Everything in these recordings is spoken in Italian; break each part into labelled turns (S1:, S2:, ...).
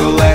S1: so
S2: let's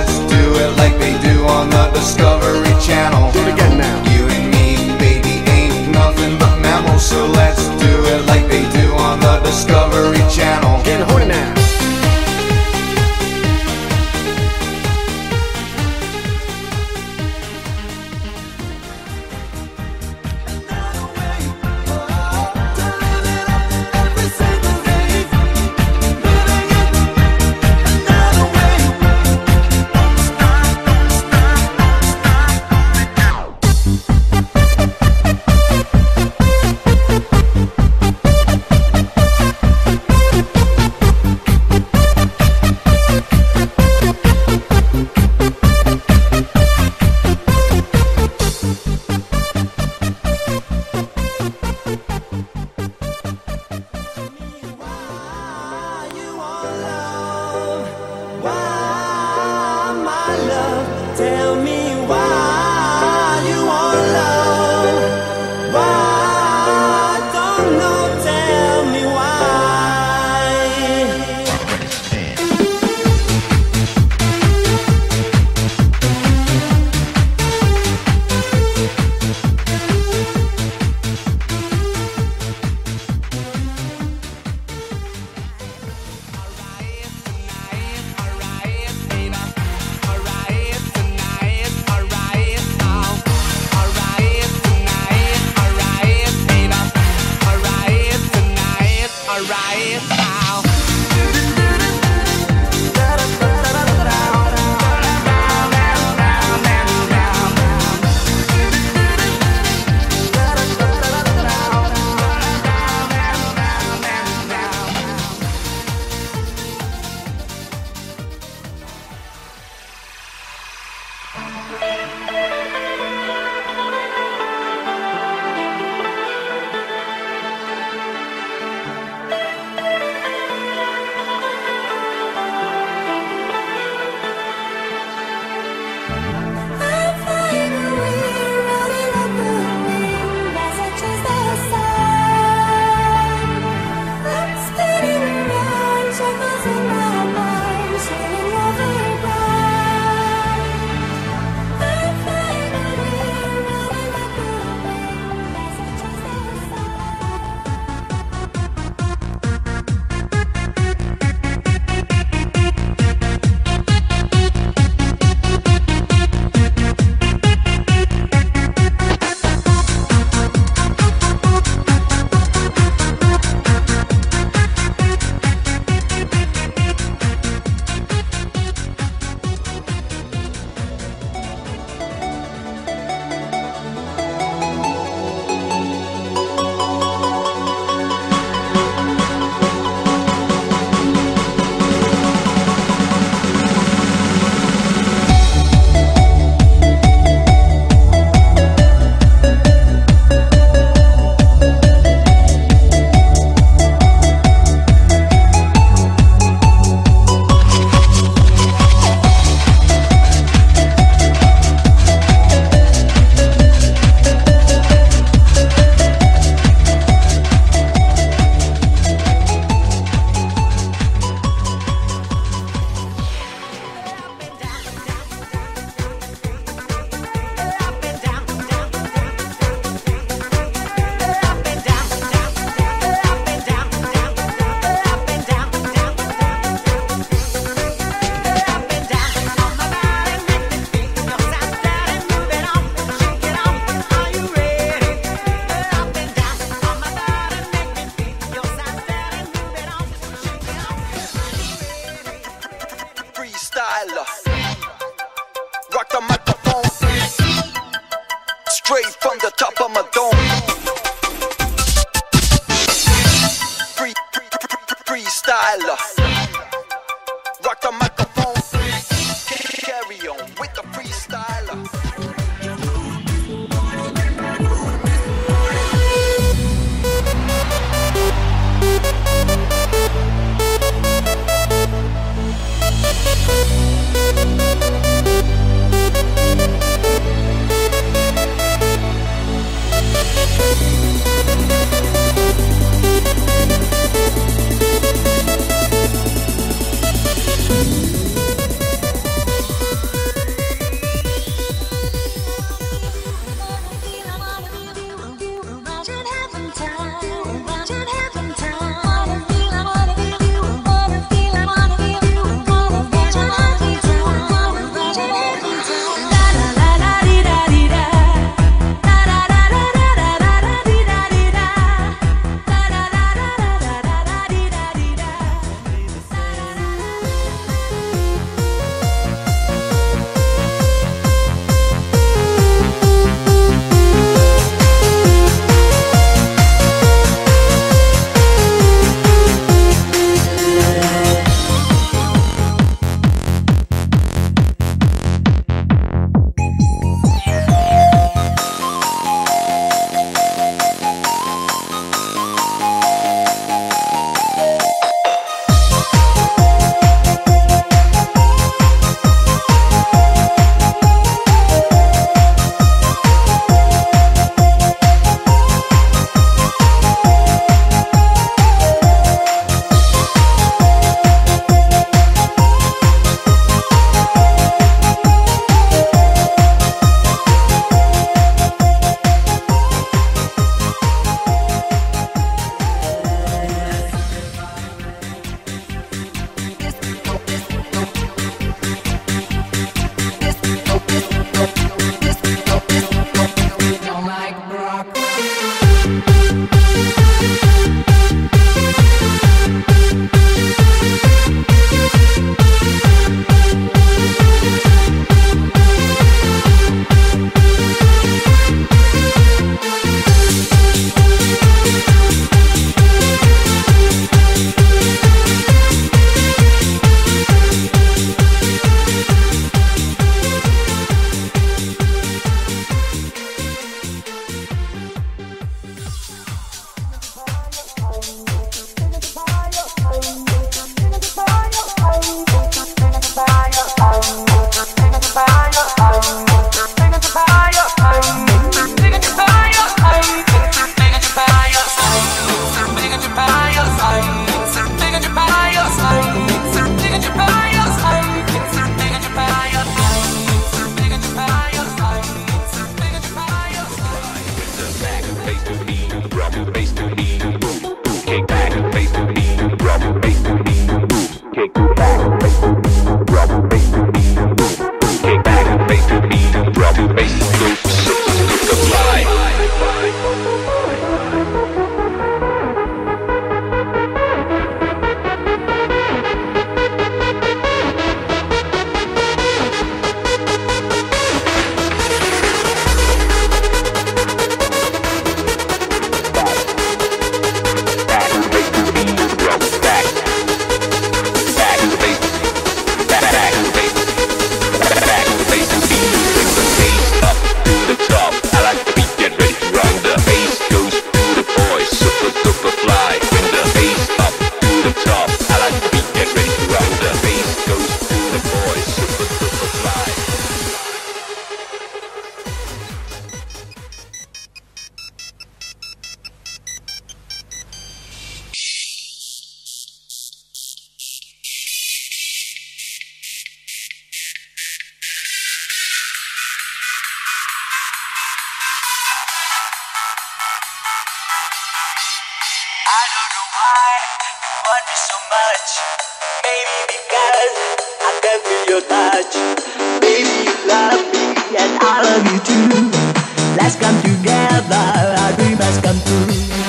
S2: You.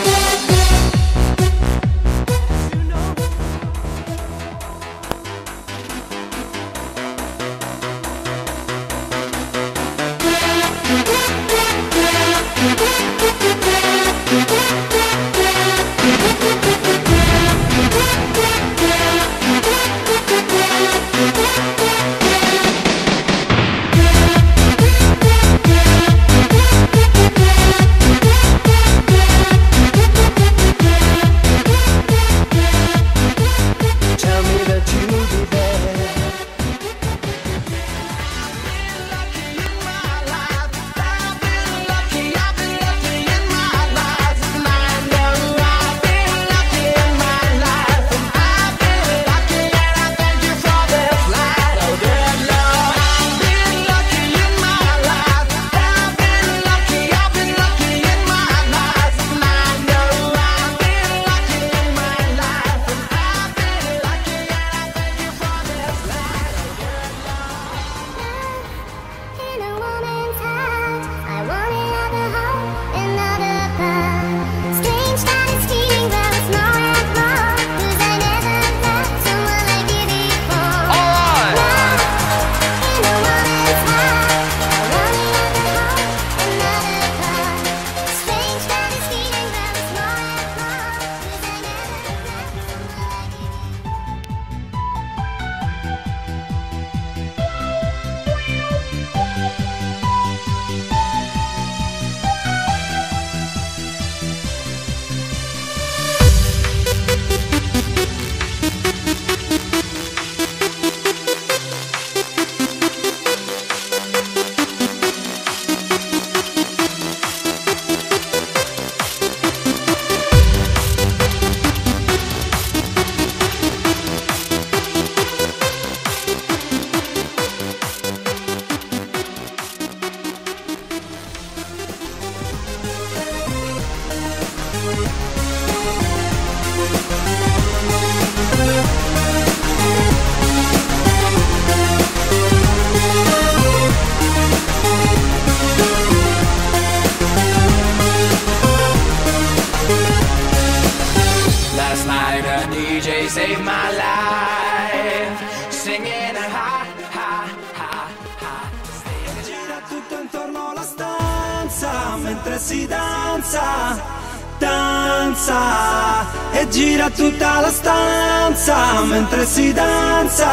S3: Danza e gira tutta la stanza mentre si danza,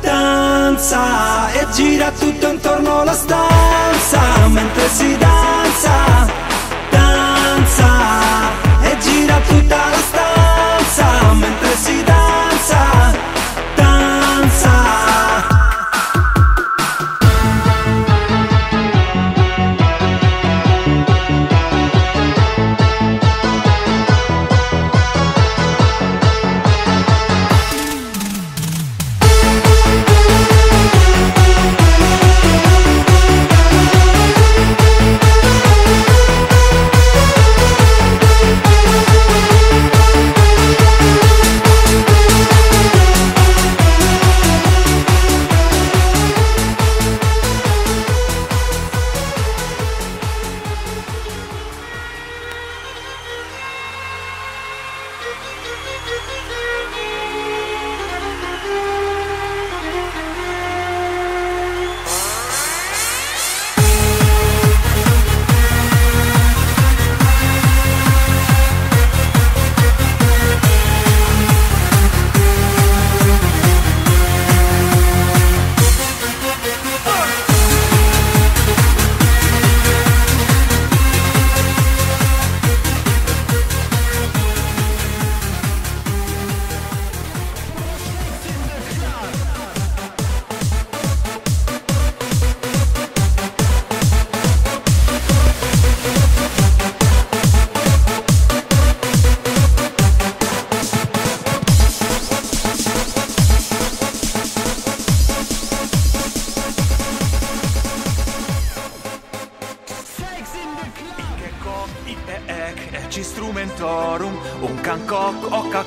S3: danza e gira tutto intorno alla stanza mentre si danza, danza e gira tutta la stanza mentre si danza,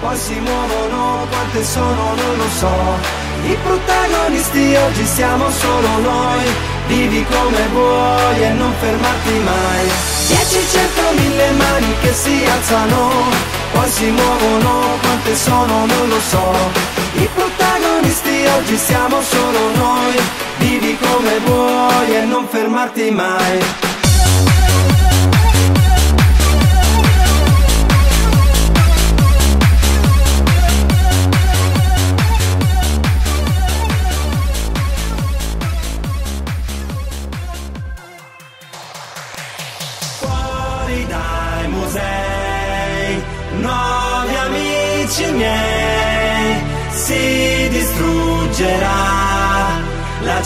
S3: poi si muovono, quante sono non lo so. I protagonisti oggi siamo solo noi, vivi come vuoi e non fermarti mai. Dieci, cento, mille mani che si alzano, poi si muovono, quante sono non lo so. I protagonisti oggi siamo solo noi, vivi come vuoi e non fermarti mai.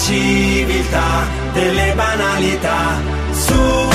S3: Civiltà delle banalità. Su